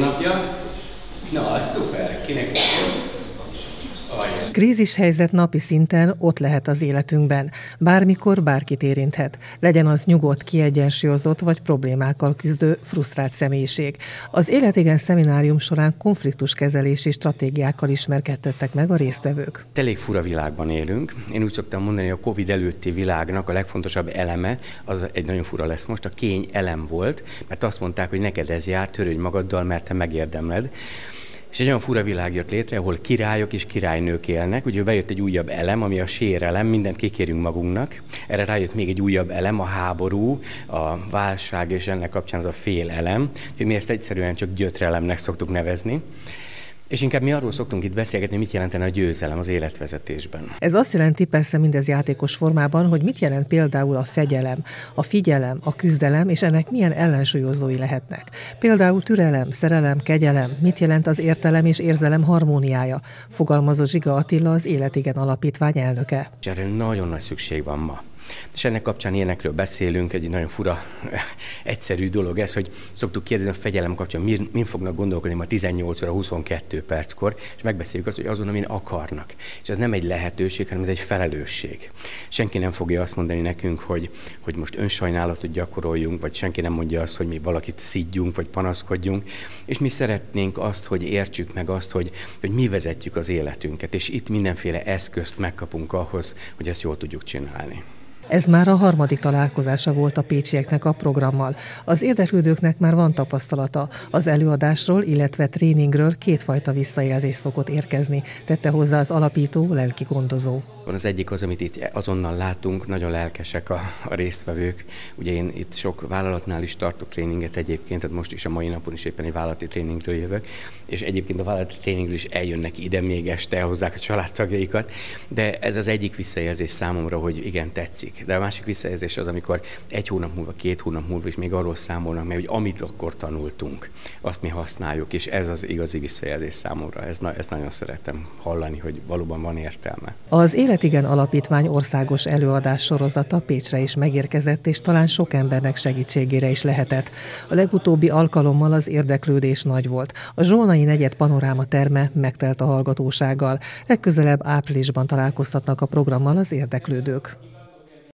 hónapja. Na, szuper, kinek is Krízishelyzet napi szinten ott lehet az életünkben. Bármikor bárkit érinthet. Legyen az nyugodt, kiegyensúlyozott vagy problémákkal küzdő, frusztrált személyiség. Az Életigen szeminárium során konfliktuskezelési stratégiákkal ismerkedtettek meg a résztvevők. Elég fura világban élünk. Én úgy szoktam mondani, hogy a Covid előtti világnak a legfontosabb eleme, az egy nagyon fura lesz most, a kény elem volt, mert azt mondták, hogy neked ez jár, törődj magaddal, mert te megérdemled. És egy olyan fura világ jött létre, ahol királyok és királynők élnek. Ugye bejött egy újabb elem, ami a sérelem, mindent kikérünk magunknak. Erre rájött még egy újabb elem, a háború, a válság, és ennek kapcsán az a fél elem. Úgyhogy mi ezt egyszerűen csak gyötrelemnek szoktuk nevezni. És inkább mi arról szoktunk itt beszélgetni, mit jelentene a győzelem az életvezetésben. Ez azt jelenti persze mindez játékos formában, hogy mit jelent például a fegyelem, a figyelem, a küzdelem, és ennek milyen ellensúlyozói lehetnek. Például türelem, szerelem, kegyelem, mit jelent az értelem és érzelem harmóniája, fogalmazott Zsiga Attila az Életigen Alapítvány elnöke. És erre nagyon nagy szükség van ma. És ennek kapcsán ilyenekről beszélünk, egy nagyon fura, egyszerű dolog ez, hogy szoktuk kérdezni a fegyelem kapcsán, min, min fognak gondolkodni ma 18 óra 22 perckor, és megbeszéljük azt, hogy azon, amin akarnak. És ez nem egy lehetőség, hanem ez egy felelősség. Senki nem fogja azt mondani nekünk, hogy, hogy most önsajnálatot gyakoroljunk, vagy senki nem mondja azt, hogy mi valakit szidjunk, vagy panaszkodjunk. És mi szeretnénk azt, hogy értsük meg azt, hogy, hogy mi vezetjük az életünket, és itt mindenféle eszközt megkapunk ahhoz, hogy ezt jól tudjuk csinálni. Ez már a harmadik találkozása volt a pécsieknek a programmal. Az érdeklődőknek már van tapasztalata. Az előadásról, illetve tréningről kétfajta visszajelzés szokott érkezni, tette hozzá az alapító lelki gondozó. Az egyik az, amit itt azonnal látunk, nagyon lelkesek a, a résztvevők. Ugye én itt sok vállalatnál is tartok tréninget egyébként, tehát most is a mai napon is éppen egy vállalati tréningről jövök, és egyébként a vállalati tréningről is eljönnek ide még este, hozzák a családtagjaikat, de ez az egyik visszajelzés számomra, hogy igen, tetszik. De a másik visszajelzés az, amikor egy hónap múlva, két hónap múlva is még arról számolnak meg, hogy amit akkor tanultunk, azt mi használjuk, és ez az igazi visszajelzés számomra. Ez, ezt nagyon szeretem hallani, hogy valóban van értelme. Az Életigen Alapítvány országos előadás sorozata Pécsre is megérkezett, és talán sok embernek segítségére is lehetett. A legutóbbi alkalommal az érdeklődés nagy volt. A Zsolnai negyed panoráma terme megtelt a hallgatósággal. Legközelebb áprilisban találkoztatnak a programmal az érdeklődők.